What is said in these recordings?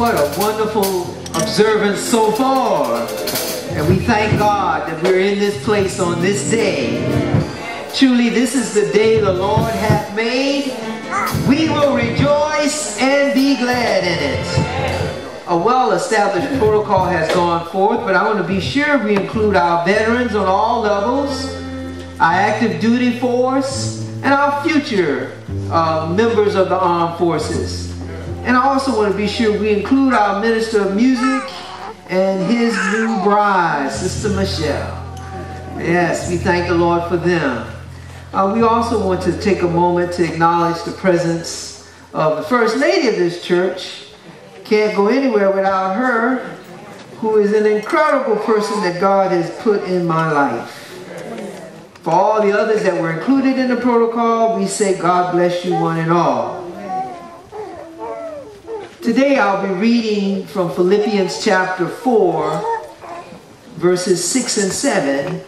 What a wonderful observance so far. And we thank God that we're in this place on this day. Truly, this is the day the Lord hath made. We will rejoice and be glad in it. A well-established protocol has gone forth, but I want to be sure we include our veterans on all levels, our active duty force, and our future uh, members of the armed forces. And I also want to be sure we include our minister of music and his new bride, Sister Michelle. Yes, we thank the Lord for them. Uh, we also want to take a moment to acknowledge the presence of the First Lady of this church. Can't go anywhere without her, who is an incredible person that God has put in my life. For all the others that were included in the protocol, we say God bless you one and all. Today I'll be reading from Philippians chapter 4, verses 6 and 7.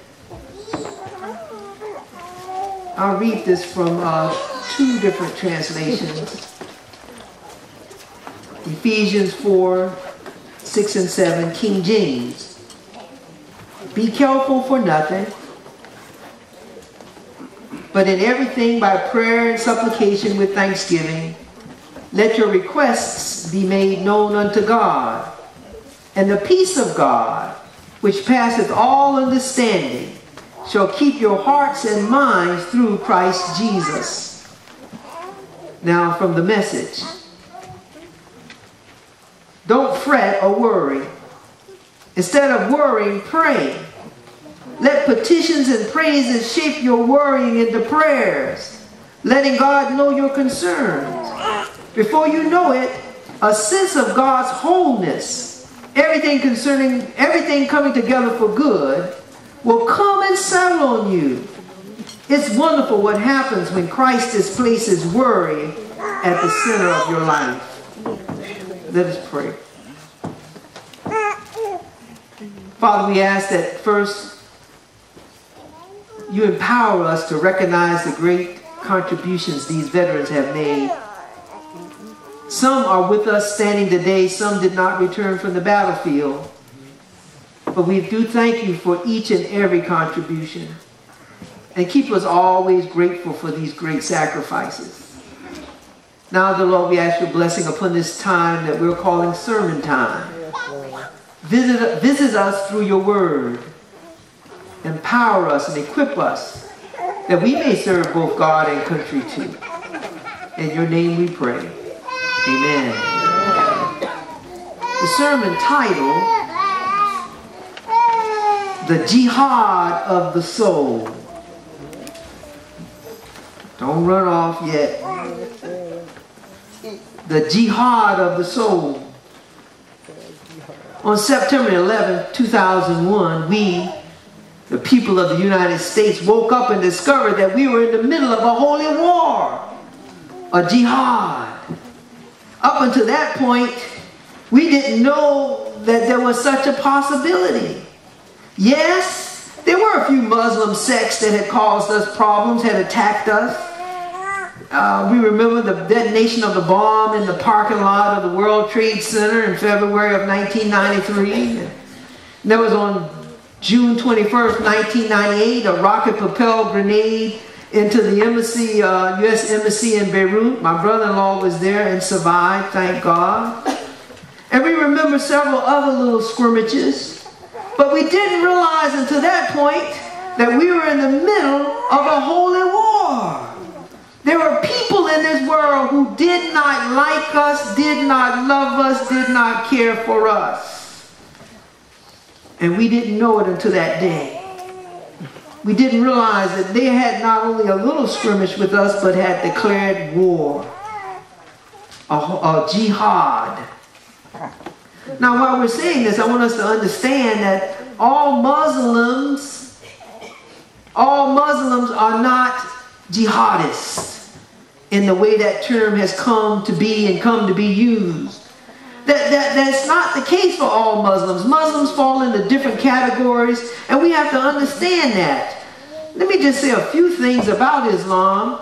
I'll read this from uh, two different translations. Ephesians 4, 6 and 7, King James. Be careful for nothing, but in everything by prayer and supplication with thanksgiving, let your requests be made known unto God. And the peace of God, which passeth all understanding, shall keep your hearts and minds through Christ Jesus. Now from the message. Don't fret or worry. Instead of worrying, pray. Let petitions and praises shape your worrying into prayers, letting God know your concerns. Before you know it, a sense of God's wholeness, everything concerning, everything coming together for good, will come and settle on you. It's wonderful what happens when Christ displaces worry at the center of your life. Let us pray. Father, we ask that first you empower us to recognize the great contributions these veterans have made. Some are with us standing today, some did not return from the battlefield. But we do thank you for each and every contribution. And keep us always grateful for these great sacrifices. Now, the Lord, we ask your blessing upon this time that we're calling sermon time. Visit, visit us through your word. Empower us and equip us that we may serve both God and country too. In your name we pray. Amen. The sermon title the jihad of the soul. Don't run off yet. The jihad of the soul. On September 11, 2001, we, the people of the United States, woke up and discovered that we were in the middle of a holy war, a jihad. Up until that point, we didn't know that there was such a possibility. Yes, there were a few Muslim sects that had caused us problems, had attacked us. Uh, we remember the detonation of the bomb in the parking lot of the World Trade Center in February of 1993. And that was on June 21st, 1998, a rocket-propelled grenade into the embassy, uh, U.S. Embassy in Beirut. My brother-in-law was there and survived, thank God. And we remember several other little scrimmages. But we didn't realize until that point that we were in the middle of a holy war. There were people in this world who did not like us, did not love us, did not care for us. And we didn't know it until that day. We didn't realize that they had not only a little skirmish with us, but had declared war. A, a jihad. Now, while we're saying this, I want us to understand that all Muslims, all Muslims are not jihadists in the way that term has come to be and come to be used. That, that, that's not the case for all Muslims. Muslims fall into different categories, and we have to understand that. Let me just say a few things about Islam,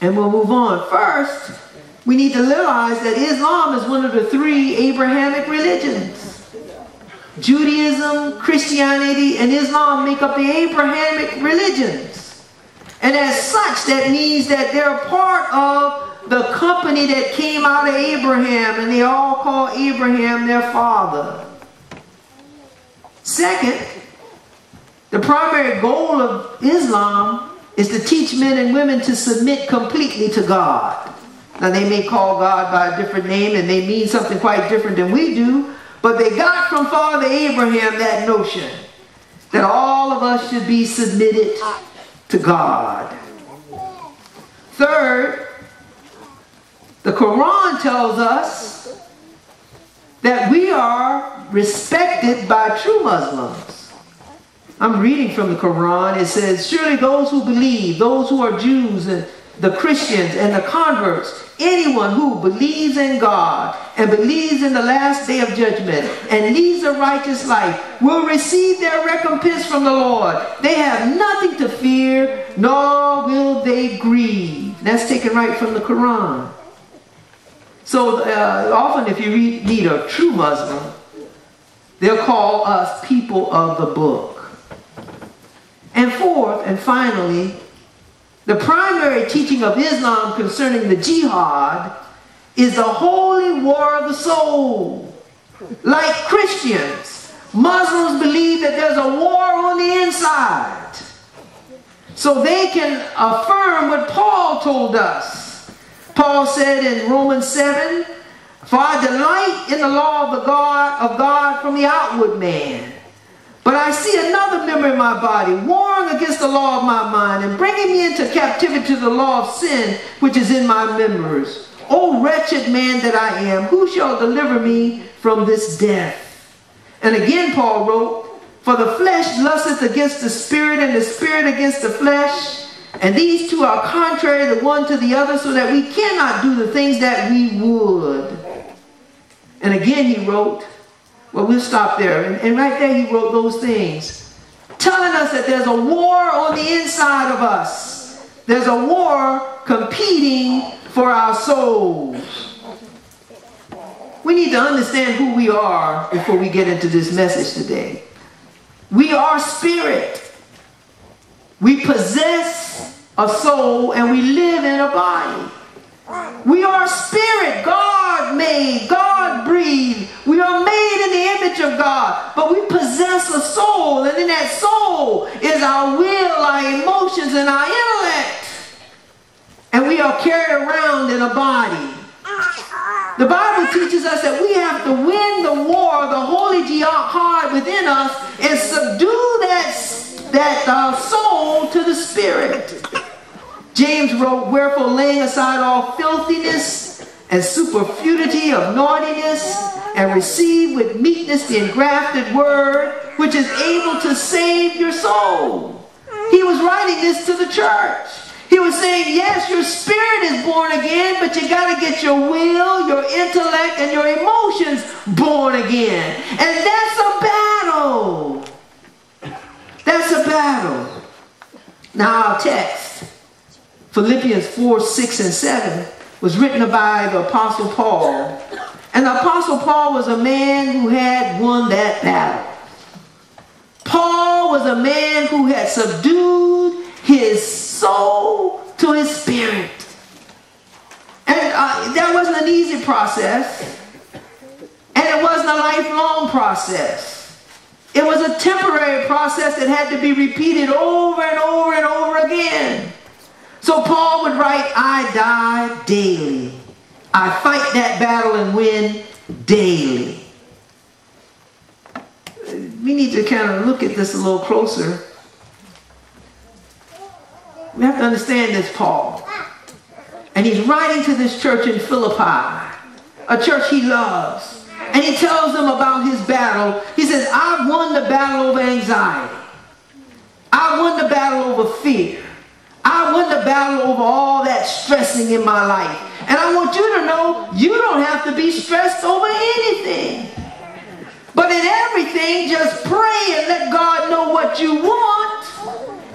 and we'll move on. First, we need to realize that Islam is one of the three Abrahamic religions. Judaism, Christianity, and Islam make up the Abrahamic religions. And as such, that means that they're part of the company that came out of Abraham, and they all call Abraham their father. Second, the primary goal of Islam is to teach men and women to submit completely to God. Now, they may call God by a different name and they mean something quite different than we do, but they got from Father Abraham that notion that all of us should be submitted to God. Third, the Quran tells us that we are respected by true Muslims. I'm reading from the Quran. It says, Surely those who believe, those who are Jews and the Christians and the converts, anyone who believes in God and believes in the last day of judgment and leads a righteous life will receive their recompense from the Lord. They have nothing to fear, nor will they grieve. That's taken right from the Quran. So uh, often if you read, a true Muslim, they'll call us people of the book. And fourth and finally, the primary teaching of Islam concerning the jihad is the holy war of the soul. Like Christians, Muslims believe that there's a war on the inside. So they can affirm what Paul told us. Paul said in Romans 7, For I delight in the law of the God of God from the outward man but I see another member in my body warring against the law of my mind and bringing me into captivity to the law of sin which is in my members. O wretched man that I am, who shall deliver me from this death? And again Paul wrote, For the flesh lusteth against the spirit, and the spirit against the flesh. And these two are contrary the one to the other, so that we cannot do the things that we would. And again he wrote, well, we'll stop there. And, and right there, he wrote those things, telling us that there's a war on the inside of us. There's a war competing for our souls. We need to understand who we are before we get into this message today. We are spirit. We possess a soul and we live in a body. We are spirit. God made, God breathed. We are made in the image of God. But we possess a soul. And in that soul is our will, our emotions, and our intellect. And we are carried around in a body. The Bible teaches us that we have to win the war, the holy jihad within us, and subdue that, that uh, soul to the spirit. James wrote, Wherefore laying aside all filthiness and superfluity of naughtiness, and receive with meekness the engrafted word, which is able to save your soul. He was writing this to the church. He was saying, yes, your spirit is born again, but you got to get your will, your intellect, and your emotions born again. And that's a battle. That's a battle. Now, our text Philippians 4, 6, and 7 was written by the Apostle Paul. And the Apostle Paul was a man who had won that battle. Paul was a man who had subdued his soul to his spirit. And uh, that wasn't an easy process. And it wasn't a lifelong process. It was a temporary process that had to be repeated over and over and over again. So Paul would write, I die daily. I fight that battle and win daily. We need to kind of look at this a little closer. We have to understand this, Paul. And he's writing to this church in Philippi, a church he loves. And he tells them about his battle. He says, I've won the battle over anxiety. I won the battle over fear. I won the battle over all that stressing in my life. And I want you to know you don't have to be stressed over anything. But in everything, just pray and let God know what you want.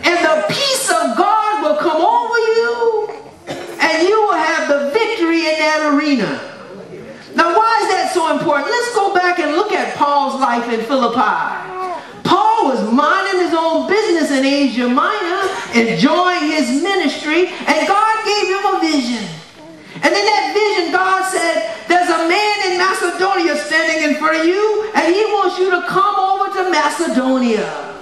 And the peace of God will come over you. And you will have the victory in that arena. Now, why is that so important? Let's go back and look at Paul's life in Philippi. Paul was minding his own business in Asia Minor enjoying his ministry, and God gave him a vision. And in that vision, God said, There's a man in Macedonia standing in front of you, and he wants you to come over to Macedonia.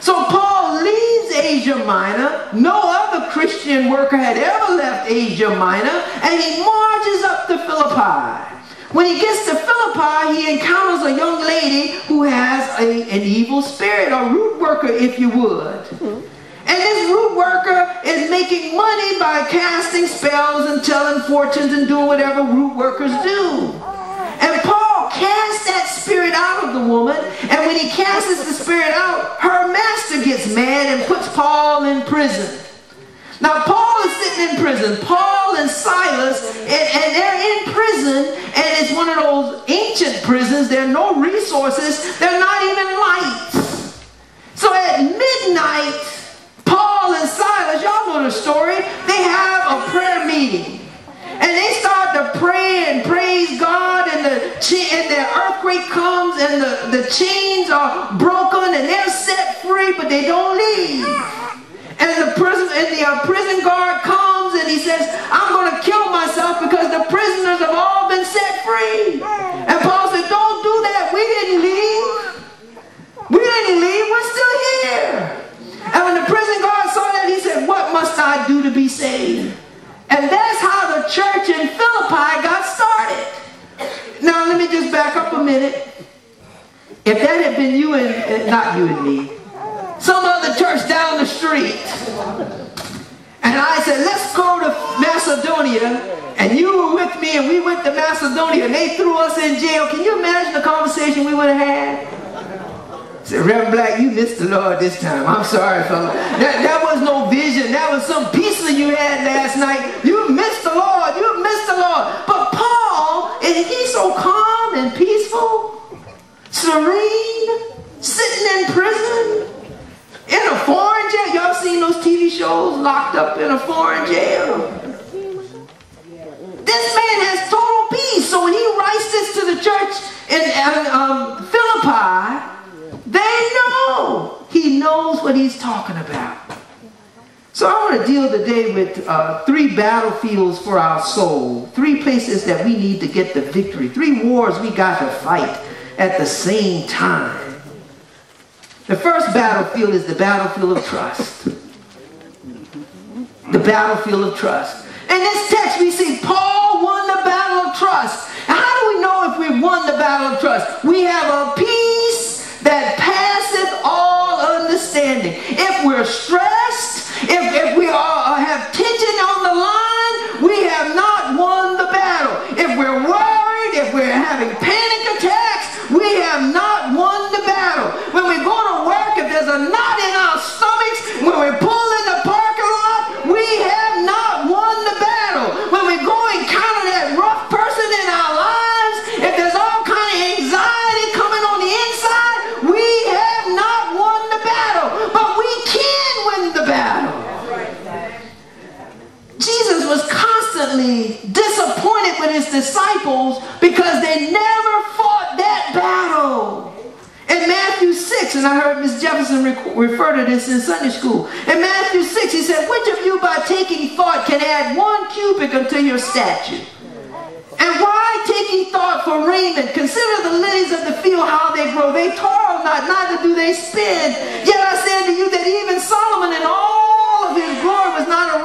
So Paul leaves Asia Minor. No other Christian worker had ever left Asia Minor, and he marches up to Philippi. When he gets to Philippi, he encounters a young lady who has a, an evil spirit, a root worker, if you would. And this root worker is making money by casting spells and telling fortunes and doing whatever root workers do. And Paul casts that spirit out of the woman, and when he casts the spirit out, her master gets mad and puts Paul in prison. Now, Paul is sitting in prison. Paul and Silas, and, and, they're in prison, and it's one of those ancient prisons. There are no resources, there are not even lights. So at midnight, Paul and Silas, y'all know the story, they have a prayer meeting. And they start to pray and praise God, and the, and the earthquake comes, and the, the chains are broken, and they're set free, but they don't leave. And the prison and the uh, prison guard comes and he says, I'm going to kill myself because the prisoners have all been set free. And Paul said, don't do that. We didn't leave. We didn't leave. We're still here. And when the prison guard saw that, he said, what must I do to be saved? And that's how the church in Philippi got started. Now, let me just back up a minute. If that had been you and, uh, not you and me, some other church down the street. And I said, let's go to Macedonia. And you were with me and we went to Macedonia and they threw us in jail. Can you imagine the conversation we would have had? Said, Reverend Black, you missed the Lord this time. I'm sorry, fella. That, that was no vision. That was some you had last night. You missed the Lord. You missed the Lord. But Paul, is he so calm and peaceful, serene, sitting in prison? In a foreign jail. Y'all seen those TV shows locked up in a foreign jail? This man has total peace. So when he writes this to the church in um, Philippi, they know. He knows what he's talking about. So I want to deal today with uh, three battlefields for our soul. Three places that we need to get the victory. Three wars we got to fight at the same time. The first battlefield is the battlefield of trust. The battlefield of trust. In this text, we see Paul won the battle of trust. how do we know if we've won the battle of trust? We have a peace that passeth all understanding. If we're stressed, if, if we are, have tension on the line, we have not won the battle. If we're worried, if we're having panic attacks, we have not won the battle. When we go to work, if there's a knot in our stomachs, when we pull in the parking lot, we have not won the battle. When we go encounter that rough person in our lives, if there's all kind of anxiety coming on the inside, we have not won the battle. But we can win the battle. Jesus was constantly disappointed with his disciples because they never fought that battle. In Matthew 6, and I heard Miss Jefferson refer to this in Sunday school. In Matthew 6, he said, Which of you by taking thought can add one cubit unto your statue? And why taking thought for raiment? Consider the lilies of the field, how they grow. They toil not, neither do they spin. Yet I say to you that even Solomon in all of his glory was not